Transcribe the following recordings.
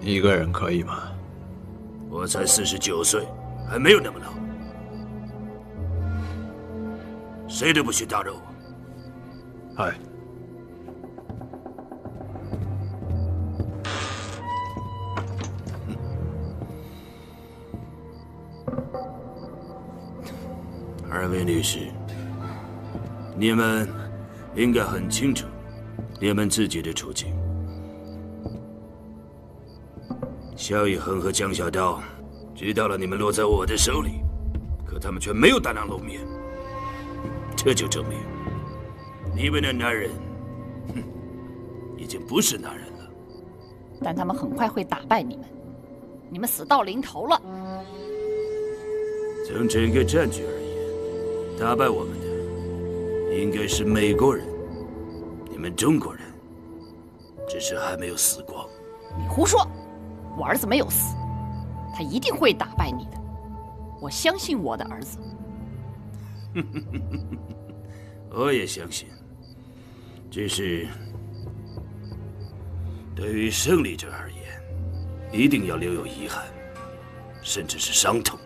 一个人可以吗？我才四十九岁，还没有那么老。谁都不许打扰我。嗨。二位律师，你们应该很清楚你们自己的处境。萧以恒和江小刀知道了你们落在我的手里，可他们却没有胆量露面，这就证明你们的男人，哼，已经不是男人了。但他们很快会打败你们，你们死到临头了。从整个战局而言，打败我们的应该是美国人，你们中国人只是还没有死光。你胡说！我儿子没有死，他一定会打败你的。我相信我的儿子。我也相信，只是对于胜利者而言，一定要留有遗憾，甚至是伤痛。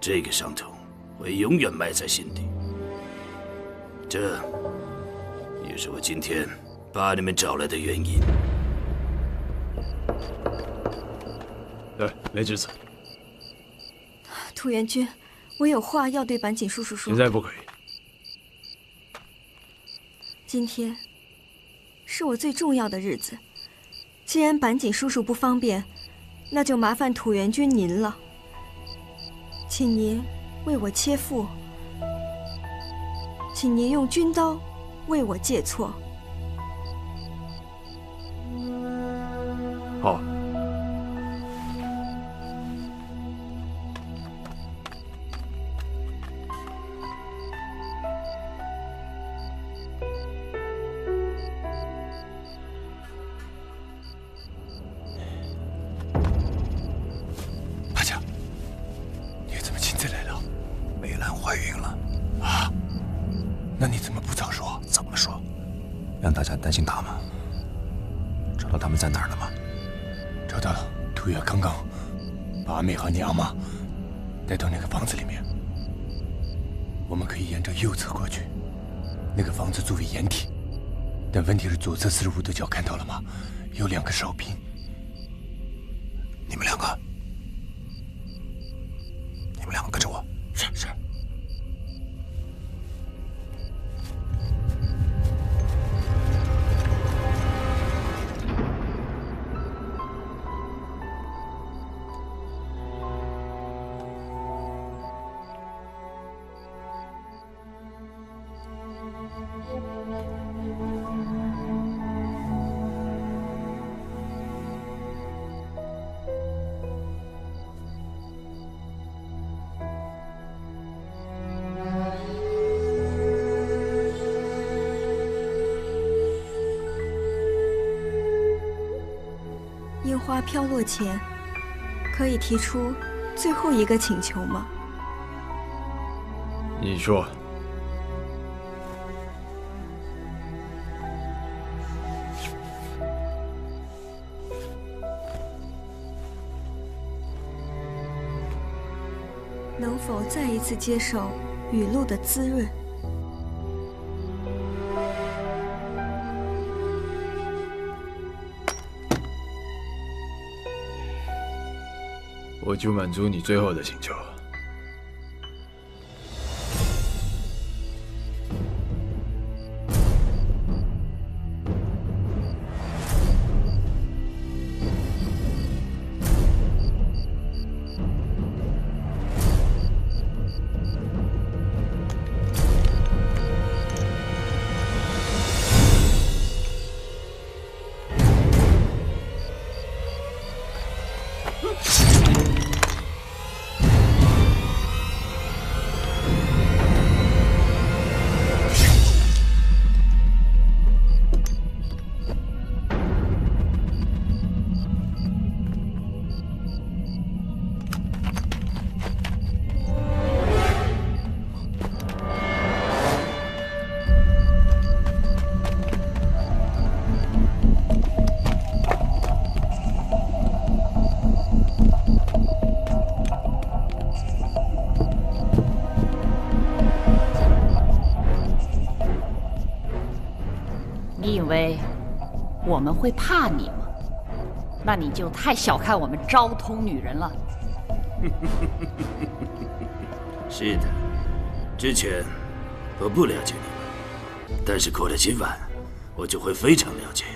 这个伤痛会永远埋在心底。这也是我今天把你们找来的原因。来，雷之子。土元君，我有话要对板井叔叔说。现在不可以。今天是我最重要的日子，既然板井叔叔不方便，那就麻烦土元君您了。请您为我切腹，请您用军刀为我戒错。好。让大家担心他们。找到他们在哪儿了吗？找到了，杜月刚刚把阿妹和你阿妈带到那个房子里面。我们可以沿着右侧过去，那个房子作为掩体，但问题是左侧四十五度角看到了吗？有两个哨兵。你们两个花飘落前，可以提出最后一个请求吗？你说。能否再一次接受雨露的滋润？我就满足你最后的请求。们会怕你吗？那你就太小看我们昭通女人了。是的，之前我不了解你们，但是过了今晚，我就会非常了解。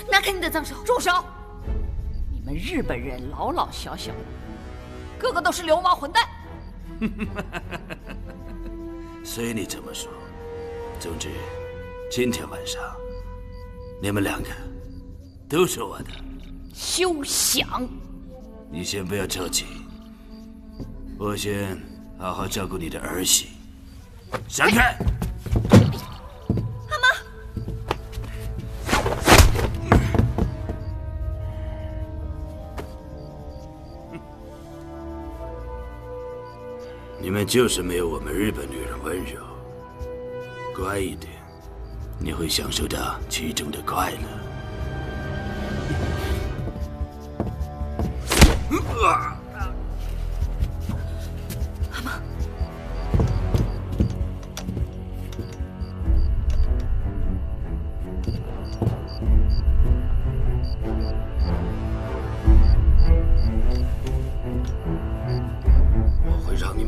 拿开你的脏手！住手！你们日本人老老小小，个个都是流氓混蛋。随你怎么说。总之，今天晚上你们两个都是我的。休想！你先不要着急，我先好好照顾你的儿媳。闪开！们就是没有我们日本女人温柔，乖一点，你会享受到其中的快乐。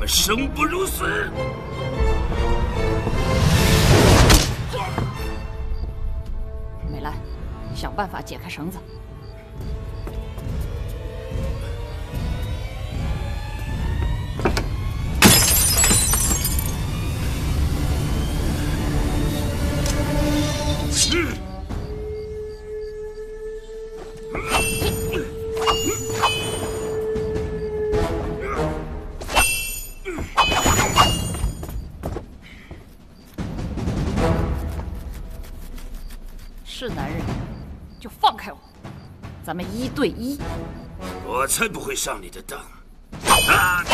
们生不如死。美兰，想办法解开绳子。就放开我，咱们一对一。我才不会上你的当！啊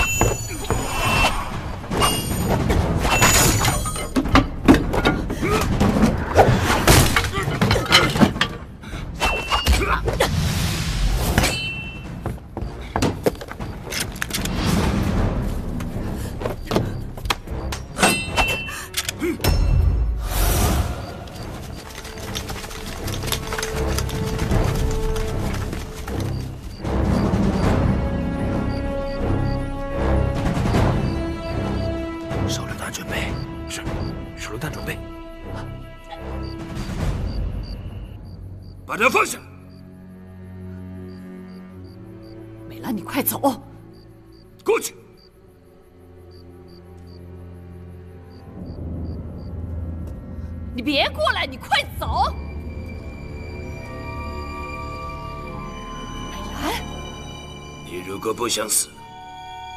把它放下！美兰，你快走！过去！你别过来，你快走！美兰，你如果不想死，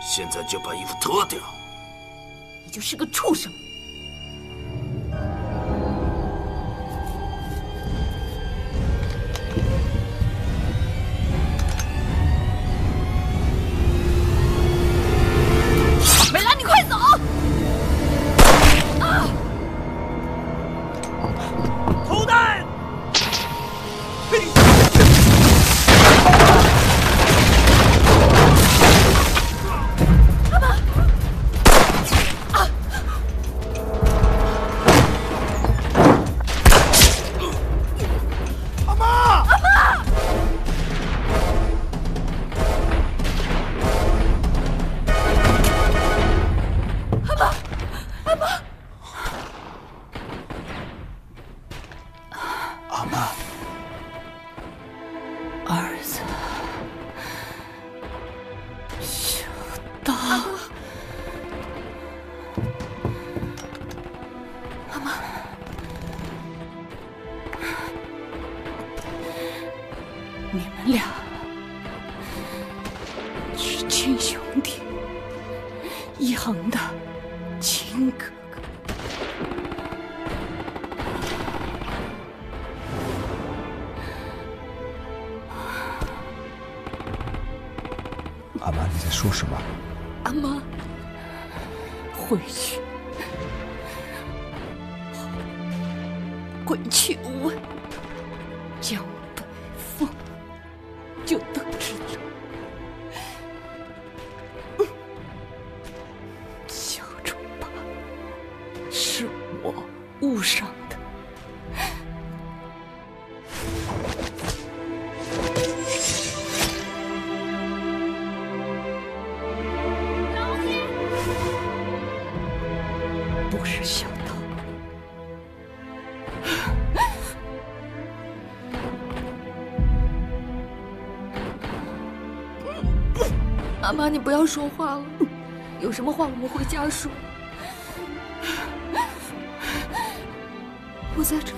现在就把衣服脱掉。你就是个畜生！阿妈，你在说什么？阿妈，回去，回去问江北风，就等着你。不是小偷。妈妈，你不要说话了，有什么话我们回家说。我在这